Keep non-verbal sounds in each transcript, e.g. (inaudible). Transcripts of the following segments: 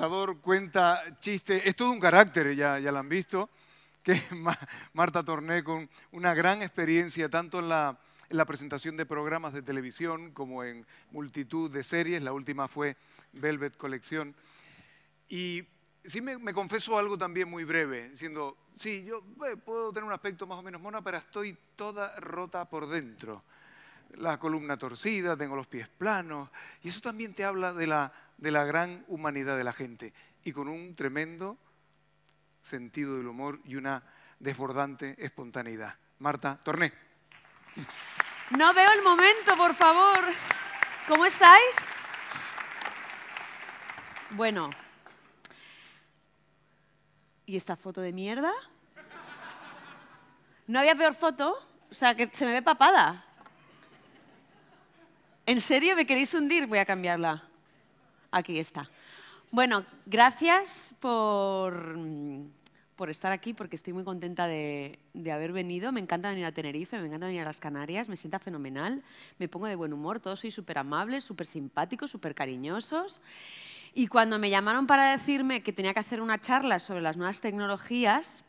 presentador, cuenta chistes, es todo un carácter, ya, ya lo han visto, que Marta Torné con una gran experiencia tanto en la, en la presentación de programas de televisión como en multitud de series, la última fue Velvet Colección. Y sí me, me confieso algo también muy breve, diciendo, sí, yo eh, puedo tener un aspecto más o menos mona, pero estoy toda rota por dentro. La columna torcida, tengo los pies planos, y eso también te habla de la, de la gran humanidad de la gente, y con un tremendo sentido del humor y una desbordante espontaneidad. Marta, torné. No veo el momento, por favor. ¿Cómo estáis? Bueno, ¿Y esta foto de mierda? ¿No había peor foto? O sea, que se me ve papada. ¿En serio me queréis hundir? Voy a cambiarla. Aquí está. Bueno, gracias por, por estar aquí, porque estoy muy contenta de, de, haber venido. Me encanta venir a Tenerife, me encanta venir a las Canarias, me sienta fenomenal, me pongo de buen humor, todos sois súper amables, súper simpáticos, súper cariñosos. Y cuando me llamaron para decirme que tenía que hacer una charla sobre las nuevas tecnologías,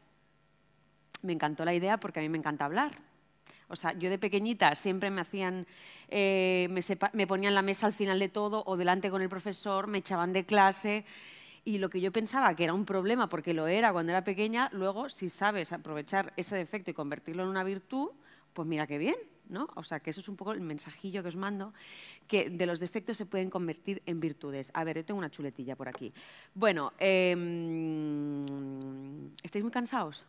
me encantó la idea porque a mí me encanta hablar. O sea, yo de pequeñita siempre me hacían, eh, me, ponían la mesa al final de todo o delante con el profesor, me echaban de clase. Y lo que yo pensaba que era un problema, porque lo era cuando era pequeña, luego si sabes aprovechar ese defecto y convertirlo en una virtud, pues mira qué bien. ¿no? O sea, que eso es un poco el mensajillo que os mando, que de los defectos se pueden convertir en virtudes. A ver, yo tengo una chuletilla por aquí. Bueno, eh, ¿estáis muy cansados?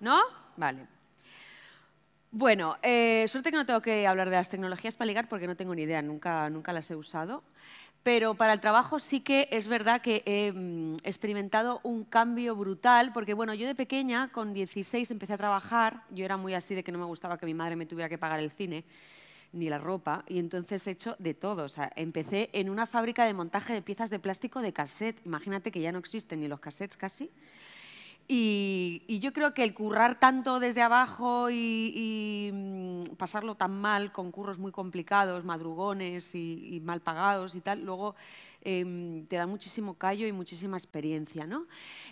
¿No? Vale. Bueno, eh, suerte que no tengo que hablar de las tecnologías para ligar porque no tengo ni idea, nunca, nunca las he usado. Pero para el trabajo sí que es verdad que he mm, experimentado un cambio brutal, porque bueno, yo de pequeña, con 16, empecé a trabajar, yo era muy así de que no me gustaba que mi madre me tuviera que pagar el cine ni la ropa, y entonces he hecho de todo. Empecé en una fábrica de montaje de piezas de plástico de cassette, imagínate que ya no existen ni los cassettes casi, y, yo creo que el currar tanto desde abajo y, mm, pasarlo tan mal con curros muy complicados, madrugones y, mal pagados y tal, luego em, te da muchísimo callo y muchísima experiencia. ¿no?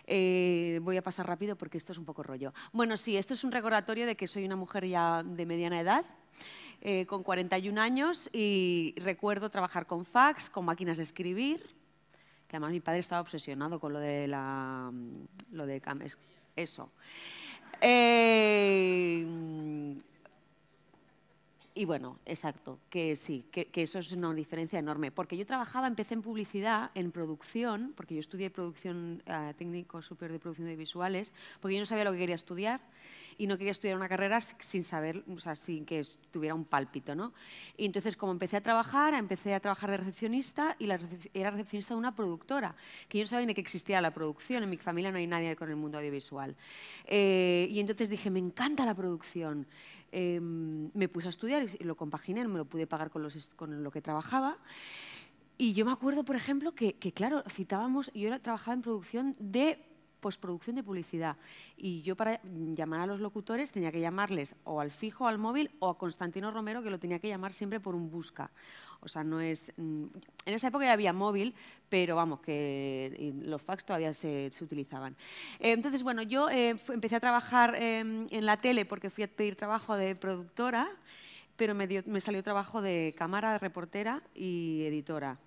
Eh, voy a pasar rápido porque esto es un poco rollo. Bueno, sí, esto es un recordatorio de que soy una mujer ya de mediana edad. Eh, con 41 años y recuerdo trabajar con fax, con máquinas de escribir, que además mi padre estaba obsesionado con lo de la lo de eso. Eh, y bueno, exacto, que sí, que, eso es una diferencia enorme. Porque yo trabajaba, empecé en publicidad, en producción, porque yo estudié producción eh, técnico superior de producción de visuales, porque yo no sabía lo que quería estudiar y no quería estudiar una carrera sin saber, o sea, sin que tuviera un pálpito, ¿no? Y entonces, como empecé a trabajar, empecé a trabajar de recepcionista y la, era recepcionista de una productora, que yo no sabía ni que existía la producción, en mi familia no hay nadie con el mundo audiovisual. Eh, y entonces dije, me encanta la producción. Em, me puse a estudiar y lo compaginé, me lo pude pagar con, los, con lo que trabajaba. Y yo me acuerdo, por ejemplo, que, que claro, citábamos, yo trabajaba en producción de postproducción de publicidad. Y yo para llamar a los locutores tenía que llamarles o al fijo, al móvil, o a Constantino Romero, que lo tenía que llamar siempre por un busca. O sea, no es... Mm, en esa época ya había móvil, pero vamos, que los fax todavía se, utilizaban. Eh, entonces, bueno, yo eh, empecé a trabajar em, en la tele porque fui a pedir trabajo de productora, pero me, me salió trabajo de cámara, reportera y editora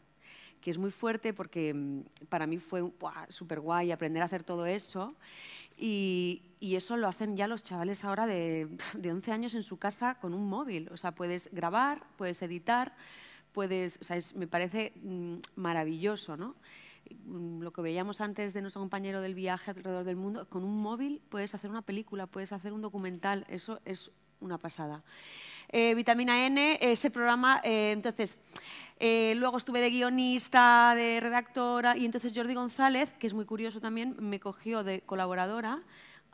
que es muy fuerte porque mm, para mí fue súper guay aprender a hacer todo eso. Y, y, eso lo hacen ya los chavales ahora de, (laughs) de 11 años en su casa con un móvil. O sea, puedes grabar, puedes editar, puedes... O sea, me parece mm, maravilloso, ¿no? Mm, lo que veíamos antes de nuestro compañero del viaje alrededor del mundo, con un móvil puedes hacer una película, puedes hacer un documental, eso es una pasada. Eh, vitamina N, ese programa, eh, entonces, eh, luego estuve de guionista, de redactora, y entonces Jordi González, que es muy curioso también, me cogió de colaboradora,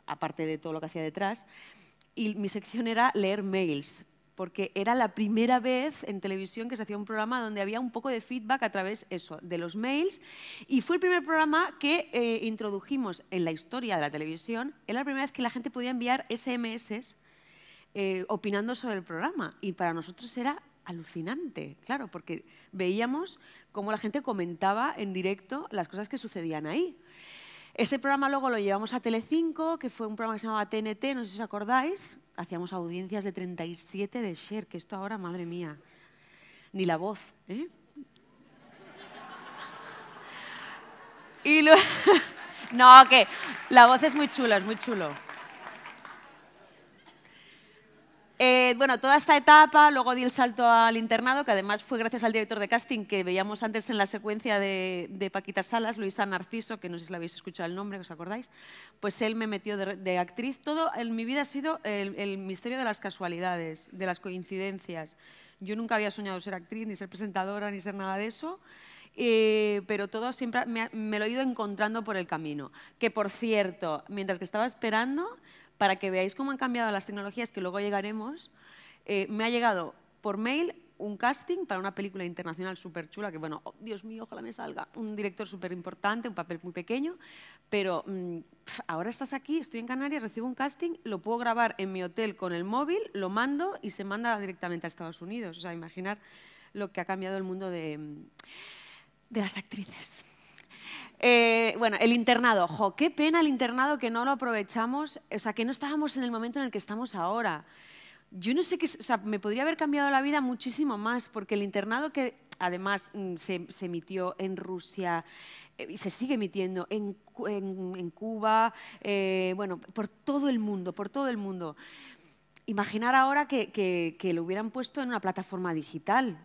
aparte de todo lo que hacía detrás, y mi sección era leer mails, porque era la primera vez en televisión que se hacía un programa donde había un poco de feedback a través eso, de los mails, y fue el primer programa que introdujimos en la historia de la televisión, era la primera vez que la gente podía enviar SMS eh, opinando sobre el programa. Y para nosotros era alucinante, claro, porque veíamos cómo la gente comentaba en directo las cosas que sucedían ahí. Ese programa luego lo llevamos a Telecinco, que fue un programa que se llamaba TNT, no sé si os acordáis. Hacíamos audiencias de 37 de share, que esto ahora, madre mía, ni la voz. ¿eh? Y luego... (laughs) no, que la voz es muy chula, es muy chulo. Eh, bueno, toda esta etapa, luego di el salto al internado, que además fue gracias al director de casting que veíamos antes en la secuencia de, Paquita Salas, Luisa Narciso, que no sé si la habéis escuchado el nombre, ¿os acordáis? Pues él me metió de, actriz. Todo en mi vida ha sido el, misterio de las casualidades, de las coincidencias. Yo nunca había soñado ser actriz, ni ser presentadora, ni ser nada de eso. Eh, pero todo siempre me, me, lo he ido encontrando por el camino. Que por cierto, mientras que estaba esperando, para que veáis cómo han cambiado las tecnologías, que luego llegaremos, eh, me ha llegado por mail un casting para una película internacional súper chula, que bueno, oh, Dios mío, ojalá me salga, un director súper importante, un papel muy pequeño, pero mm, ahora estás aquí, estoy en Canarias, recibo un casting, lo puedo grabar en mi hotel con el móvil, lo mando y se manda directamente a Estados Unidos. O sea, imaginar lo que ha cambiado el mundo de, de las actrices. Eh, bueno, el internado, qué pena el internado que no lo aprovechamos, o sea, que no estábamos en el momento en el que estamos ahora. Yo no sé qué, o sea, me podría haber cambiado la vida muchísimo más, porque el internado que además mm, se, emitió en Rusia eh, y se sigue emitiendo en, Cuba, eh, bueno, por todo el mundo, por todo el mundo. Imaginar ahora que lo hubieran puesto en una plataforma digital,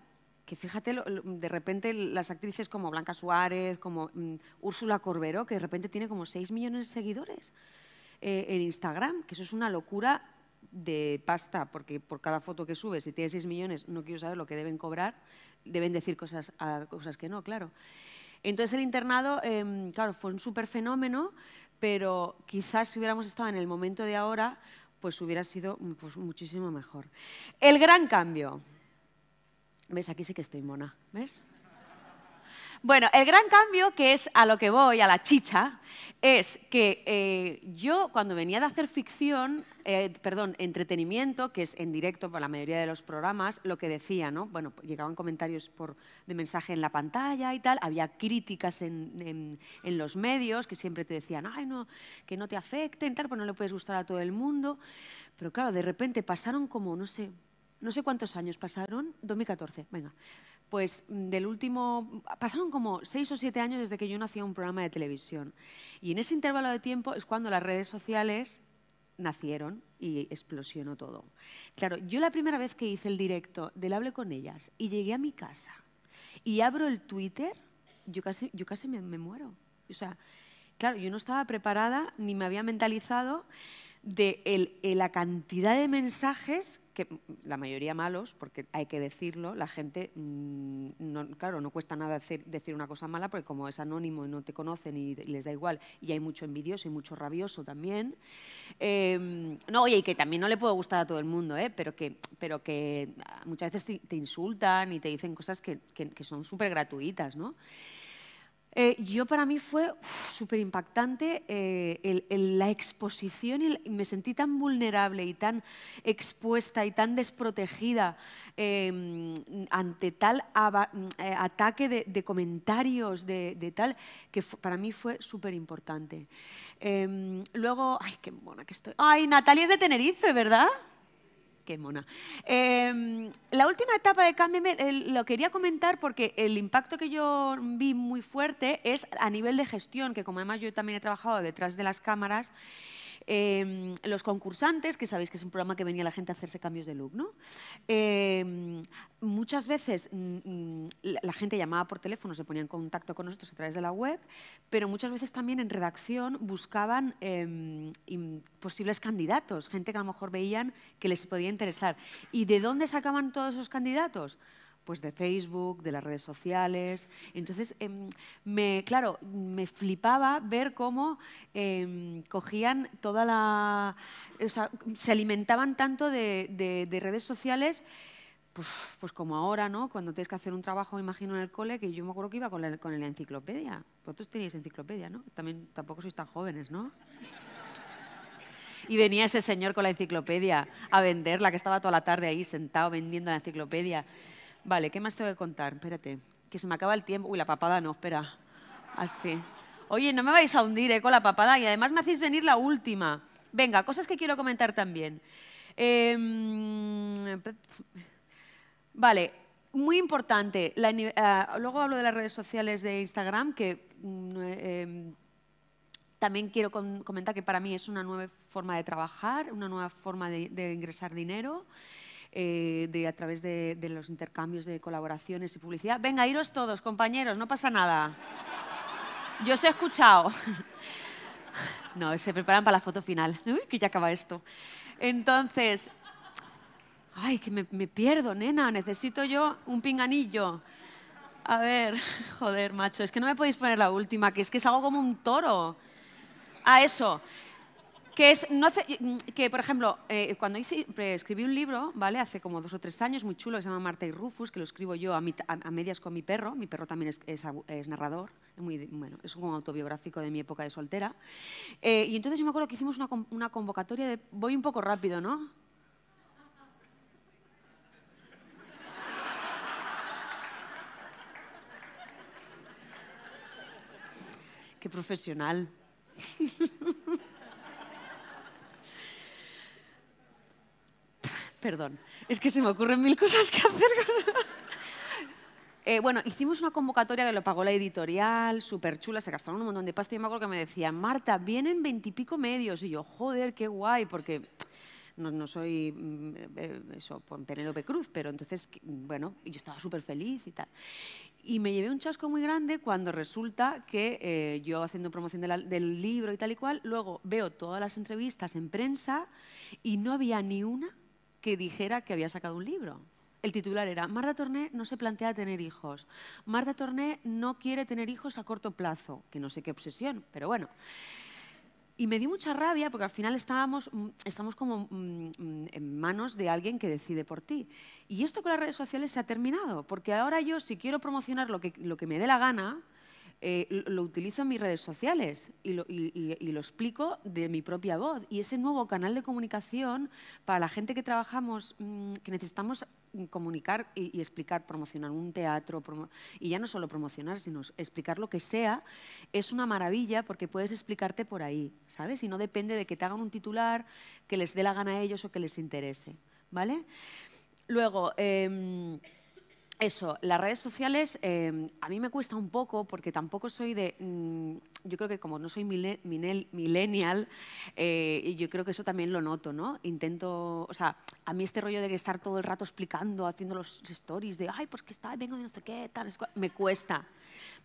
que fíjate, de repente las actrices como Blanca Suárez, como mm, Úrsula Corberó, que de repente tiene como 6 millones de seguidores eh, en Instagram, que eso es una locura de pasta, porque por cada foto que subes, si tienes 6 millones, no quiero saber lo que deben cobrar, deben decir cosas, cosas que no, claro. Entonces el internado, em, claro, fue un súper fenómeno, pero quizás si hubiéramos estado en el momento de ahora, pues hubiera sido pues, muchísimo mejor. El gran cambio. ¿Ves? Aquí sí que estoy mona. ¿Ves? Bueno, el gran cambio, que es a lo que voy, a la chicha, es que eh, yo cuando venía de hacer ficción, eh, perdón, entretenimiento, que es en directo por la mayoría de los programas, lo que decía, ¿no? Bueno, llegaban comentarios por, de mensaje en la pantalla y tal, había críticas en, en, los medios que siempre te decían, ay, no, que no te afecten, tal, pues no le puedes gustar a todo el mundo. Pero claro, de repente pasaron como, no sé, no sé cuántos años pasaron, 2014, venga. Pues mm, del último, pasaron como seis o siete años desde que yo no hacía un programa de televisión. Y en ese intervalo de tiempo es cuando las redes sociales nacieron y explosionó todo. Claro, yo la primera vez que hice el directo del Hable con ellas y llegué a mi casa y abro el Twitter, yo casi, yo casi me, me muero. O sea, claro, yo no estaba preparada ni me había mentalizado de la cantidad de mensajes, que la mayoría malos, porque hay que decirlo, la gente, mm, claro, no cuesta nada decir, una cosa mala, porque como es anónimo y no te conocen y les da igual, y hay mucho envidioso y mucho rabioso también. Em, no, oye, y que también no le puede gustar a todo el mundo, ¿eh? pero, que, pero que muchas veces te, insultan y te dicen cosas que, que son súper gratuitas, ¿no? Eh, yo para mí fue súper impactante eh, la exposición y me sentí tan vulnerable y tan expuesta y tan desprotegida em, ante tal eh, ataque de, comentarios, de, tal, que para mí fue súper importante. Em, luego, ay, qué mona que estoy. Ay, Natalia es de Tenerife, ¿verdad? Qué mona. Em, la última etapa de cambio lo quería comentar porque el impacto que yo vi muy fuerte es a nivel de gestión, que como además yo también he trabajado detrás de las cámaras, Em, los concursantes, que sabéis que es un programa que venía la gente a hacerse cambios de look, ¿no? Em, muchas veces mm, mm, la gente llamaba por teléfono, se ponía en contacto con nosotros a través de la web, pero muchas veces también en redacción buscaban em, posibles candidatos, gente que a lo mejor veían que les podía interesar. ¿Y de dónde sacaban todos esos candidatos? Pues de Facebook, de las redes sociales. Entonces, em, me, claro, me flipaba ver cómo em, cogían toda la... O sea, se alimentaban tanto de, redes sociales pues, pues, como ahora, ¿no? Cuando tienes que hacer un trabajo, me imagino, en el cole, que yo me acuerdo que iba con la, con la enciclopedia. Vosotros teníais enciclopedia, ¿no? También tampoco sois tan jóvenes, ¿no? Y venía ese señor con la enciclopedia a venderla, que estaba toda la tarde ahí sentado vendiendo la enciclopedia. Vale, ¿qué más tengo que contar? Espérate, que se me acaba el tiempo. Uy, la papada no, espera. Así. Oye, no me vais a hundir eh, con la papada y además me hacéis venir la última. Venga, cosas que quiero comentar también. Em, vale, muy importante. la ah, luego hablo de las redes sociales de Instagram, que em, también quiero comentar que para mí es una nueva forma de trabajar, una nueva forma de, de ingresar dinero. Eh, de, a través de, los intercambios de colaboraciones y publicidad. Venga, iros todos, compañeros, no pasa nada. Yo os he escuchado. (laughs) No, se preparan para la foto final. Uy, que ya acaba esto. Entonces, ay, que me, me pierdo, nena. Necesito yo un pinganillo. A ver, (laughs) joder, macho, es que no me podéis poner la última, que es que es algo como un toro. A eso. Que es, no hace- que por ejemplo, eh, cuando pre- escribí un libro, ¿vale? Hace como dos o tres años, muy chulo, que se llama Marta y Rufus, que lo escribo yo a, mit- a- medias con mi perro. Mi perro también es, narrador, es muy, bueno, es un autobiográfico de mi época de soltera. Eh, y entonces yo me acuerdo que hicimos una, una convocatoria de, voy un poco rápido, ¿no? Qué profesional. (laughs) Perdón, es que se me ocurren mil cosas que hacer. (laughs) Eh, bueno, hicimos una convocatoria que lo pagó la editorial, súper chula, se gastaron un montón de pasta y me acuerdo que me decían, Marta, vienen veintipico medios. Y yo, joder, qué guay, porque no, soy mm, eh, eso, Penélope Cruz, pero entonces, bueno, yo estaba súper feliz y tal. Y me llevé un chasco muy grande cuando resulta que eh, yo haciendo promoción del libro y tal y cual, luego veo todas las entrevistas en prensa y no había ni una que dijera que había sacado un libro. El titular era, Marta Torné no se plantea tener hijos. Marta Torné no quiere tener hijos a corto plazo, que no sé qué obsesión, pero bueno. Y me dio mucha rabia porque al final estábamos, mm, estamos como mm, mm, en manos de alguien que decide por ti. Y esto con las redes sociales se ha terminado, porque ahora yo si quiero promocionar lo que, lo que me dé la gana, eh, lo, utilizo en mis redes sociales y lo, explico de mi propia voz. Y ese nuevo canal de comunicación para la gente que trabajamos, mm, que necesitamos mm, comunicar y, y explicar, promocionar un teatro, promo- y ya no solo promocionar, sino explicar lo que sea, es una maravilla porque puedes explicarte por ahí, ¿sabes? Y no depende de que te hagan un titular que les dé la gana a ellos o que les interese, ¿vale? Luego, em, eso, las redes sociales eh, a mí me cuesta un poco porque tampoco soy de... mm, yo creo que como no soy mile- millennial, eh, yo creo que eso también lo noto, ¿no? Intento... O sea, a mí este rollo de estar todo el rato explicando, haciendo los stories de, ay, pues que está, vengo de no sé qué, tal, es cua-", me cuesta,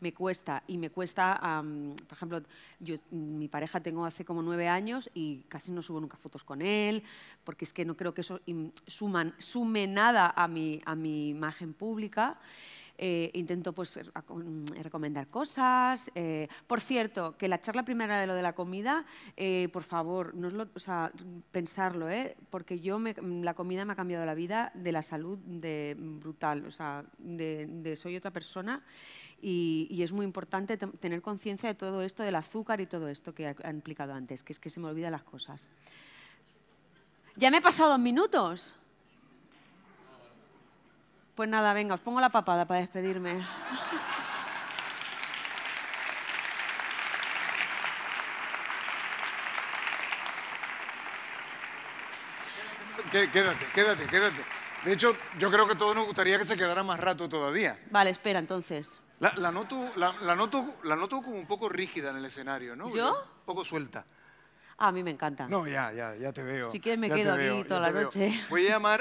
me cuesta. Y me cuesta, por ejemplo, yo, mi pareja tengo hace como nueve años y casi no subo nunca fotos con él, porque es que no creo que eso suman, sume nada a mi, a mi imagen pública. Eh, intento pues, reco- mm, recomendar cosas. eh, por cierto, que la charla primera de lo de la comida, eh, por favor, no os lo- o sea, pensarlo, ¿eh? porque yo me- la comida me ha cambiado la vida, de la salud de, brutal, o sea, de, soy otra persona y, y es muy importante te- tener conciencia de todo esto, del azúcar y todo esto que ha, ha implicado antes, que es que se me olvidan las cosas. Ya me he pasado dos minutos. Pues nada, venga, os pongo la papada para despedirme. Qué- Quédate, quédate, quédate. De hecho, yo creo que todos nos gustaría que se quedara más rato todavía. Vale, espera, entonces. La, la noto, la, la noto, la noto como un poco rígida en el escenario, ¿no? ¿Yo? Un poco suelta. Ah, a mí me encanta. No, ya, ya, ya te veo. Si quieres me ya quedo aquí veo, toda la veo. noche. Voy a llamar